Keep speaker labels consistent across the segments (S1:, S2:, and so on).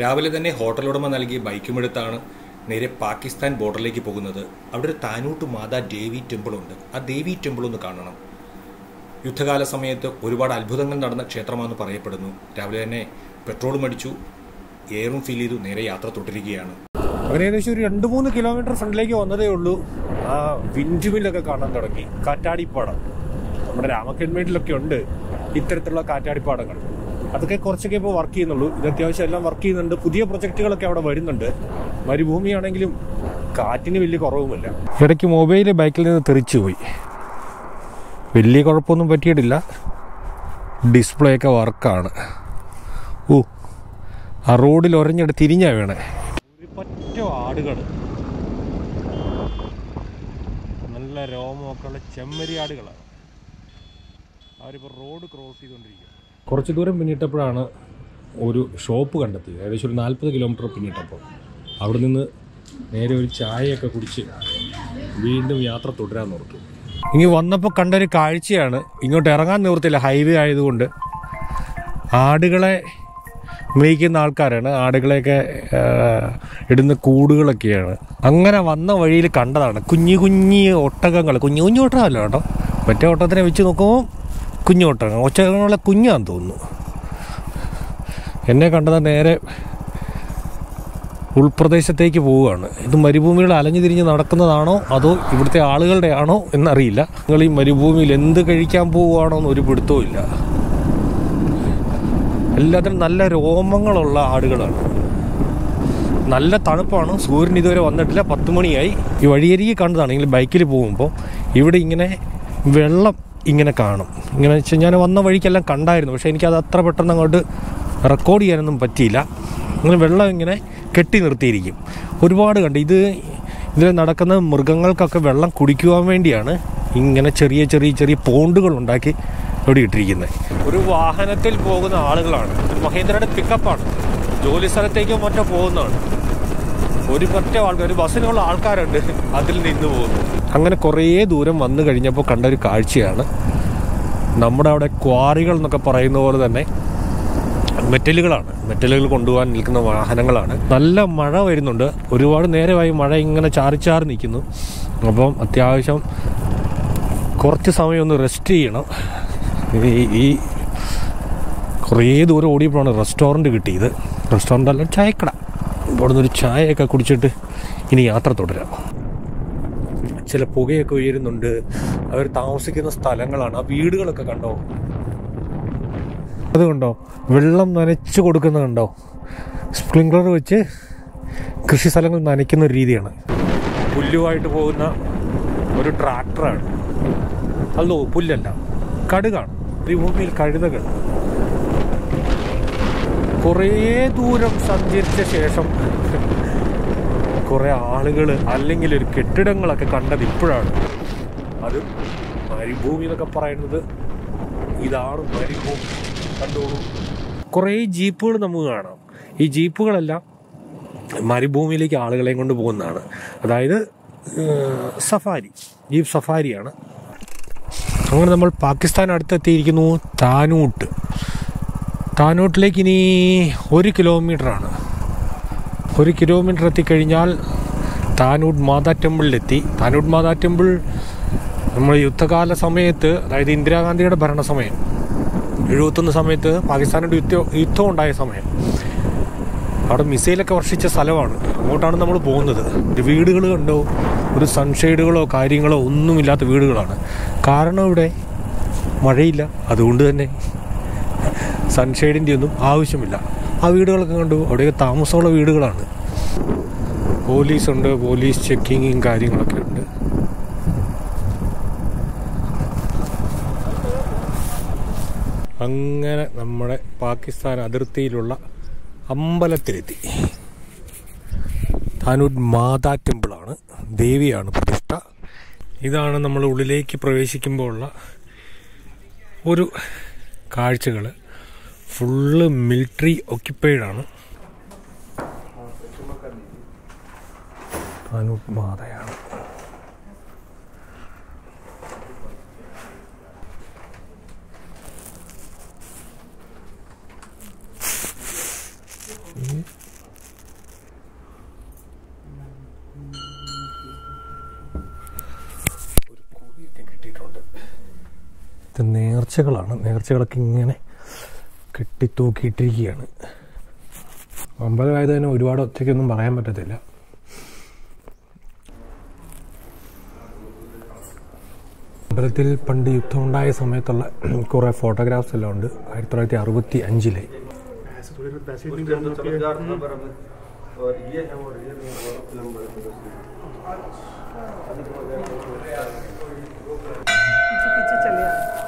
S1: രാവിലെ തന്നെ ഹോട്ടലുടമ നൽകിയ ബൈക്കുമെടുത്താണ് നേരെ പാകിസ്ഥാൻ ബോർഡറിലേക്ക് പോകുന്നത്. അവിടെ ഒരു താനൂട്ട് മാതാ ദേവി ടെമ്പിൾ ഉണ്ട്. ആ ദേവി ടെമ്പിൾ ഒന്ന് കാണണം. യുദ്ധകാല സമയത്ത് ഒരുപാട് അത്ഭുതങ്ങൾ നടന്ന ക്ഷേത്രമാണെന്ന് പറയപ്പെടുന്നു. രാവിലെ തന്നെ പെട്രോൾ അടിച്ചു എയറും ഫീൽ ചെയ്തു നേരെ യാത്ര തുടരുകയാണ്.
S2: അങ്ങനെ ഏകദേശം ഒരു രണ്ട് മൂന്ന് കിലോമീറ്റർ ഫ്രണ്ടിലേക്ക് വന്നതേ ഉള്ളൂ. ആ വിൻഡ് കാണാൻ തുടങ്ങി. കാറ്റാടിപ്പാടം. നമ്മുടെ രാമക്കൽമേട്ടിലൊക്കെ ഉണ്ട് ഇത്തരത്തിലുള്ള കാറ്റാടിപ്പാടങ്ങൾ. അതൊക്കെ കുറച്ചൊക്കെ ഇപ്പോൾ വർക്ക് ചെയ്യുന്നുള്ളൂ. ഇത് അത്യാവശ്യം എല്ലാം വർക്ക് ചെയ്യുന്നുണ്ട്. പുതിയ പ്രൊജക്റ്റുകളൊക്കെ അവിടെ വരുന്നുണ്ട്. മരുഭൂമിയാണെങ്കിലും കാറ്റിന് വലിയ കുറവുമില്ല. ഇടയ്ക്ക് മൊബൈൽ ബൈക്കിൽ നിന്ന് തെറിച്ചു പോയി. വലിയ കുഴപ്പമൊന്നും പറ്റിയിട്ടില്ല. ഡിസ്പ്ലേ ഒക്കെ വർക്കാണ് ഓ ആ റോഡിൽ ഒരഞ്ഞിട്ട് തിരിഞ്ഞാ വേണേ. പറ്റ ആടുകൾ നല്ല രോമമൊക്കെ ഉള്ള ചെമ്മരി ആടുകളാണ് അവരിപ്പോൾ റോഡ് ക്രോസ് ചെയ്തുകൊണ്ടിരിക്കുക കുറച്ച് ദൂരം പിന്നിട്ടപ്പോഴാണ് ഒരു ഷോപ്പ് കണ്ടെത്തിയത്. ഏകദേശം ഒരു നാൽപ്പത് കിലോമീറ്റർ പിന്നിട്ടപ്പോൾ. അവിടെ നിന്ന് നേരെ ഒരു ചായയൊക്കെ കുടിച്ച് വീണ്ടും യാത്ര തുടരാൻ ഓർത്തു. ഇനി വന്നപ്പോൾ കണ്ടൊരു കാഴ്ചയാണ്. ഇങ്ങോട്ട് ഇറങ്ങാൻ നിവൃത്തില്ല ഹൈവേ ആയതുകൊണ്ട് ആടുകളെ മേയ്ക്കുന്ന ആൾക്കാരാണ്. ആടുകളെയൊക്കെ ഇടുന്ന കൂടുകളൊക്കെയാണ്. അങ്ങനെ വന്ന വഴിയിൽ കണ്ടതാണ്. കുഞ്ഞു കുഞ്ഞി ഒട്ടകങ്ങൾ. കുഞ്ഞു കുഞ്ഞു ഒട്ടകമല്ല കേട്ടോ. മറ്റേ ഓട്ടത്തിനെ വെച്ച് നോക്കുമ്പോൾ കുഞ്ഞു ഒട്ടകം ഒട്ടകങ്ങളെ കുഞ്ഞാന്ന് തോന്നുന്നു. എന്നെ കണ്ടത് നേരെ ഉൾപ്രദേശത്തേക്ക് പോവുകയാണ്. ഇത് മരുഭൂമികൾ അലഞ്ഞു തിരിഞ്ഞ് നടക്കുന്നതാണോ? അതോ ഇവിടുത്തെ ആളുകളുടെ ആണോ? എന്നറിയില്ല. നിങ്ങൾ ഈ മരുഭൂമിയിൽ എന്ത് കഴിക്കാൻ പോവുകയാണോ എന്ന് ഒരു പിടുത്തവും ഇല്ല. എല്ലാത്തിനും നല്ല രോമങ്ങളുള്ള ആടുകളാണ്. നല്ല തണുപ്പാണ്. സൂര്യൻ ഇതുവരെ വന്നിട്ടില്ല. പത്ത് മണിയായി. ഈ വഴിയരികെ കണ്ടതാണെങ്കിൽ ബൈക്കിൽ പോകുമ്പോൾ ഇവിടെ ഇങ്ങനെ വെള്ളം ഇങ്ങനെ കാണും. ഇങ്ങനെ വെച്ചാൽ ഞാൻ വന്ന വഴിക്കെല്ലാം കണ്ടായിരുന്നു. പക്ഷേ എനിക്കത് അത്ര പെട്ടെന്ന് അങ്ങോട്ട് റെക്കോർഡ് ചെയ്യാനൊന്നും പറ്റിയില്ല. അങ്ങനെ വെള്ളം ഇങ്ങനെ കെട്ടി നിർത്തിയിരിക്കും. ഒരുപാട് കണ്ട് ഇത് ഇതിൽ നടക്കുന്ന മൃഗങ്ങൾക്കൊക്കെ വെള്ളം കുടിക്കുവാൻ വേണ്ടിയാണ് ഇങ്ങനെ ചെറിയ ചെറിയ ചെറിയ പോണ്ടുകൾ ഉണ്ടാക്കി ഇവിടെ ഇട്ടിരിക്കുന്നത്. ഒരു വാഹനത്തിൽ പോകുന്ന ആളുകളാണ്. മഹേന്ദ്രയുടെ പിക്കപ്പാണ് ജോലി സ്ഥലത്തേക്കോ മറ്റോ പോകുന്നതാണ്. ഒരു പറ്റ ആൾക്കാർ ഒരു ബസ്സിനുള്ള ആൾക്കാരുണ്ട്. അതിൽ നിന്ന് പോകുന്നു. അങ്ങനെ കുറേ ദൂരം വന്നു കഴിഞ്ഞപ്പോൾ കണ്ട ഒരു കാഴ്ചയാണ്. നമ്മുടെ അവിടെ ക്വാറികൾ എന്നൊക്കെ പറയുന്ന പോലെ തന്നെ മെറ്റലുകളാണ്. മെറ്റലുകൾ കൊണ്ടുപോകാൻ നിൽക്കുന്ന വാഹനങ്ങളാണ്. നല്ല മഴ വരുന്നുണ്ട്. ഒരുപാട് നേരമായി മഴ ഇങ്ങനെ ചാറി ചാറി നിൽക്കുന്നു. അപ്പം അത്യാവശ്യം കുറച്ച് സമയം ഒന്ന് റെസ്റ്റ് ചെയ്യണം. ഈ- കുറേ ദൂരം ഓടിയപ്പോഴാണ് റെസ്റ്റോറന്റ് കിട്ടിയത്. റെസ്റ്റോറന്റ് അല്ല ചായക്കട. ഇവിടെ നിന്നൊരു ചായയൊക്കെ കുടിച്ചിട്ട് ഇനി യാത്ര തുടരാം. ചില പുകയൊക്കെ ഉയരുന്നുണ്ട്. അവർ താമസിക്കുന്ന സ്ഥലങ്ങളാണ്. ആ വീടുകളൊക്കെ കണ്ടോ? അതുകൊണ്ടോ കണ്ടോ? വെള്ളം നനച്ചു കൊടുക്കുന്നത് കണ്ടോ? സ്പ്രിങ്ക്ലർ വെച്ച് കൃഷി സ്ഥലങ്ങൾ നനയ്ക്കുന്ന ഒരു രീതിയാണ്. പുല്ലുമായിട്ട് പോകുന്ന ഒരു ട്രാക്ടറാണ്. അല്ലോ പുല്ലല്ല. കടുകാണ്. ഈ ഭൂമിയിൽ കഴുതകൾ. കുറേ ദൂരം സഞ്ചരിച്ച ശേഷം കുറേ ആളുകൾ അല്ലെങ്കിൽ ഒരു കെട്ടിടങ്ങളൊക്കെ കണ്ടത് ഇപ്പോഴാണ്. അത് മരുഭൂമി എന്നൊക്കെ പറയുന്നത് ഇതാണ് മരുഭൂമി. കണ്ടോളൂ. കുറേ ജീപ്പുകൾ നമുക്ക് കാണാം. ഈ ജീപ്പുകളെല്ലാം മരുഭൂമിയിലേക്ക് ആളുകളെയും കൊണ്ട് പോകുന്നതാണ്. അതായത് സഫാരി. ജീപ്പ് സഫാരിയാണ്. അങ്ങനെ നമ്മൾ പാകിസ്ഥാൻ അടുത്തെത്തിയിരിക്കുന്നു താനൂട്ട്. താനൂട്ടിലേക്ക് ഇനി ഒരു കിലോമീറ്ററാണ്. ഒരു കിലോമീറ്റർ എത്തിക്കഴിഞ്ഞാൽ താനൂട് മാതാ ടെമ്പിളിലെത്തി. താനൂട് മാതാ ടെമ്പിൾ നമ്മൾ യുദ്ധകാല സമയത്ത് അതായത് ഇന്ദിരാഗാന്ധിയുടെ ഭരണസമയം എഴുപത്തൊന്ന് സമയത്ത് പാകിസ്ഥാനോട് യുദ്ധം യുദ്ധം ഉണ്ടായ സമയം. അവിടെ മിസൈലൊക്കെ വർഷിച്ച സ്ഥലമാണ്. അങ്ങോട്ടാണ് നമ്മൾ പോകുന്നത്. ഒരു വീടുകൾ കണ്ടോ? ഒരു സൺഷെയ്ഡുകളോ കാര്യങ്ങളോ ഒന്നുമില്ലാത്ത വീടുകളാണ്. കാരണം ഇവിടെ മഴയില്ല. അതുകൊണ്ട് തന്നെ സൺഷെയ്ഡിന്റെ ഒന്നും ആവശ്യമില്ല. ആ വീടുകളൊക്കെ കണ്ടു. അവിടെയൊക്കെ താമസമുള്ള വീടുകളാണ്. പോലീസുണ്ട് പോലീസ് ചെക്കിങ്ങും കാര്യങ്ങളൊക്കെ ഉണ്ട്. അങ്ങനെ നമ്മുടെ പാകിസ്ഥാൻ അതിർത്തിയിലുള്ള അമ്പലത്തിലെത്തി. താനൂർ മാതാ ടെമ്പിളാണ്. ദേവിയാണ് പ്രതിഷ്ഠ. ഇതാണ് നമ്മൾ ഉള്ളിലേക്ക് പ്രവേശിക്കുമ്പോൾ ഉള്ള ഒരു കാഴ്ചകൾ ഫുള്ള് മിലിറ്ററി ഒക്യുപ്പൈഡ് ആണ്. ഇത് നേർച്ചകളാണ്. നേർച്ചകളൊക്കെ ഇങ്ങനെ കെട്ടിത്തൂക്കിയിട്ടിരിക്കുകയാണ് അമ്പലമായത് തന്നെ ഒരുപാട് ഒറ്റയ്ക്കൊന്നും പറയാൻ പറ്റത്തില്ല അമ്പലത്തിൽ പണ്ട് യുദ്ധമുണ്ടായ സമയത്തുള്ള കുറേ ഫോട്ടോഗ്രാഫ്സ് എല്ലാം ഉണ്ട് ആയിരത്തി തൊള്ളായിരത്തി അറുപത്തി അഞ്ചിലെ
S3: और ये है वो रियल में वो फिल्म बड़े
S4: पीछे पीछे चले आ
S2: വാ,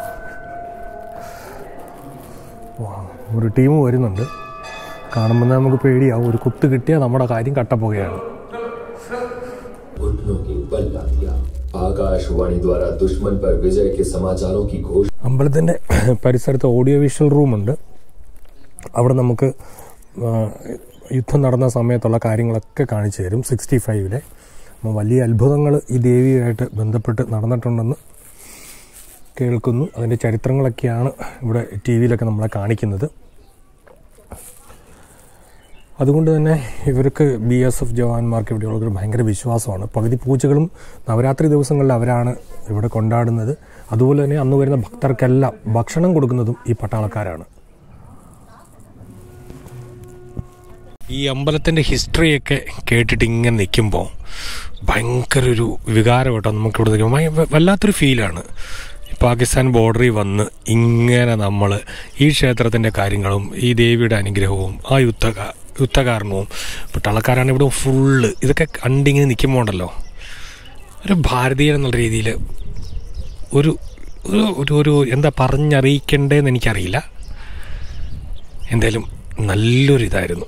S2: ഒരു ടീം വരുന്നുണ്ട്. കാണുമ്പോൾ നമുക്ക് പേടിയാവും. ഒരു കുത്ത് കിട്ടിയാൽ നമ്മുടെ കാര്യം
S5: കട്ടപ്പോകുകയാണ്
S2: അമ്പലത്തിന്റെ പരിസരത്ത് ഓഡിയോ വിഷ്വൽ റൂമുണ്ട് അവിടെ നമുക്ക് യുദ്ധം നടന്ന സമയത്തുള്ള കാര്യങ്ങളൊക്കെ കാണിച്ചു തരും. സിക്സ്റ്റി ഫൈവിലെ വലിയ അത്ഭുതങ്ങൾ ഈ ദേവിയായിട്ട് ബന്ധപ്പെട്ട് നടന്നിട്ടുണ്ടെന്ന് കേൾക്കുന്നു. അതിന്റെ ചരിത്രങ്ങളൊക്കെയാണ് ഇവിടെ ടി വിയിലൊക്കെ നമ്മളെ കാണിക്കുന്നത്. അതുകൊണ്ട് തന്നെ ഇവർക്ക് ബി എസ് എഫ് ജവാന്മാർക്ക് ഇവിടെയുള്ളവർക്ക് ഭയങ്കര വിശ്വാസമാണ്. പകുതി പൂജകളും നവരാത്രി ദിവസങ്ങളിൽ അവരാണ് ഇവിടെ കൊണ്ടാടുന്നത്. അതുപോലെ തന്നെ അന്ന് വരുന്ന ഭക്തർക്കെല്ലാം ഭക്ഷണം കൊടുക്കുന്നതും ഈ പട്ടാളക്കാരാണ്. ഈ അമ്പലത്തിന്റെ ഹിസ്റ്ററിയൊക്കെ കേട്ടിട്ട് ഇങ്ങനെ നിൽക്കുമ്പോൾ ഭയങ്കര ഒരു വികാരം കേട്ടോ നമുക്കിവിടെ നിൽക്കുമ്പോൾ വല്ലാത്തൊരു ഫീലാണ് പാകിസ്ഥാൻ ബോർഡറിൽ വന്ന് ഇങ്ങനെ നമ്മൾ ഈ ക്ഷേത്രത്തിന്റെ കാര്യങ്ങളും ഈ ദേവിയുടെ അനുഗ്രഹവും ആ യുദ്ധക യുദ്ധകാരണവും പട്ടാളക്കാരാണ് ഇവിടെ ഫുള്ള് ഇതൊക്കെ കണ്ടിങ്ങനെ നിൽക്കുമ്പോൾ ഉണ്ടല്ലോ. ഒരു ഭാരതീയൻ എന്നുള്ള രീതിയിൽ ഒരു ഒരു ഒരു എന്താ പറഞ്ഞറിയിക്കേണ്ടതെന്ന് എനിക്കറിയില്ല. എന്തായാലും നല്ലൊരു ഇതായിരുന്നു